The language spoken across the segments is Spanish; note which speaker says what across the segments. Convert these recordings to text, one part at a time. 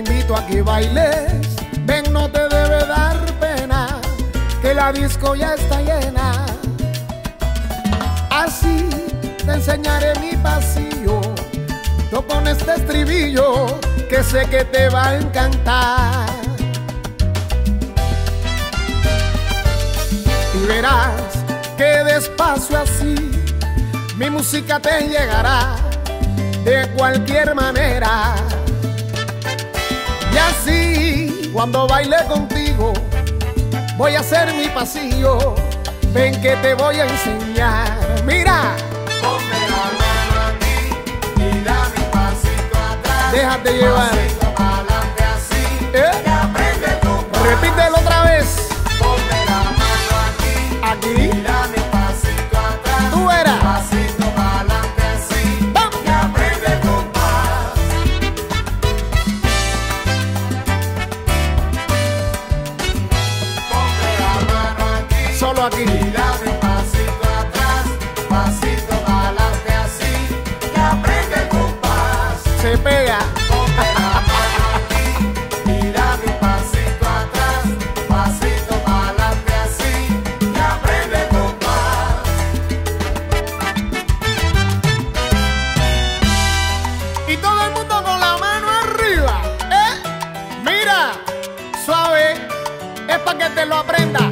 Speaker 1: pa' que bailes. Ven, no te debe dar pena, que la disco ya está llena. Así te enseñaré mi pasillo, yo con este estribillo que sé que te va a encantar. Y verás que despacio así mi música te llegará de cualquier manera. Cuando baile contigo, voy a hacer mi pasillo. Ven que te voy a enseñar. Mira.
Speaker 2: Ponme la mano aquí y da mi pasito atrás.
Speaker 1: Déjate llevar.
Speaker 2: Aquí.
Speaker 1: Solo aquí.
Speaker 2: Y dame un pasito atrás, pasito pa'lante así, y aprende el compás.
Speaker 1: Se pega.
Speaker 2: Ponme la mano aquí, y dame un pasito atrás, pasito pa'lante así, y aprende el compás.
Speaker 1: Y todo el mundo con la mano arriba. ¿Eh? Mira. Suave. Es para que te lo aprenda.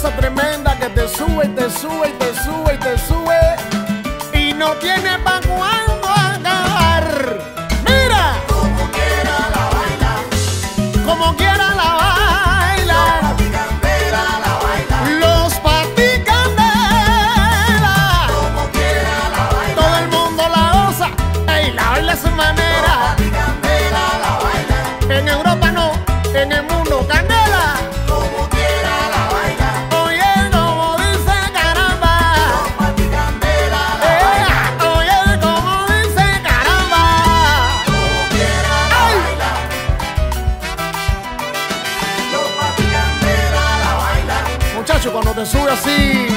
Speaker 1: cosa tremenda que
Speaker 2: te
Speaker 1: sube y te sube y te sube y te sube. Y no tiene pa' Cuando te sube así,